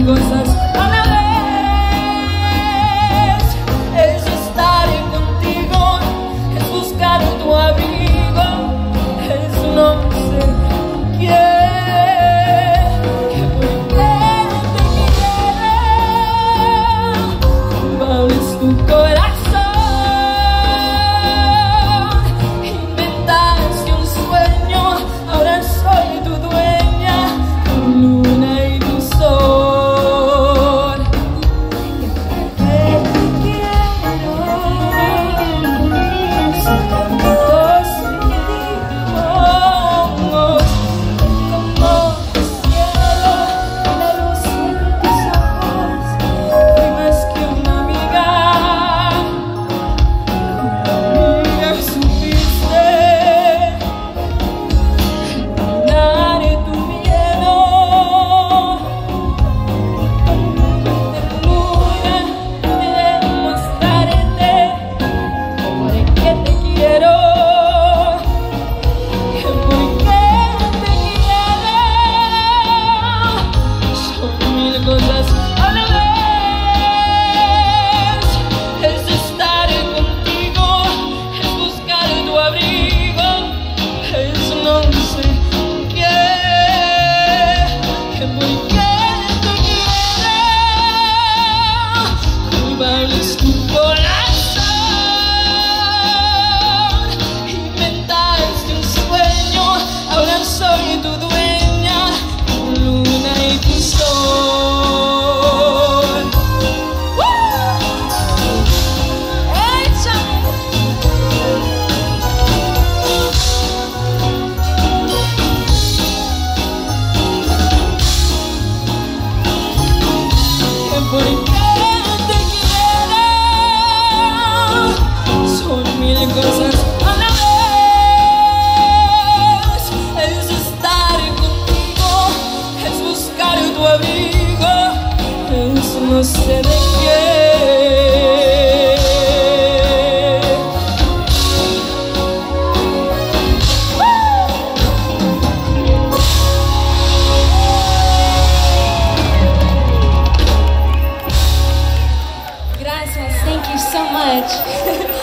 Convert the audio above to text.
Sanggosa todas no sé de qué. Gracias, thank you so much.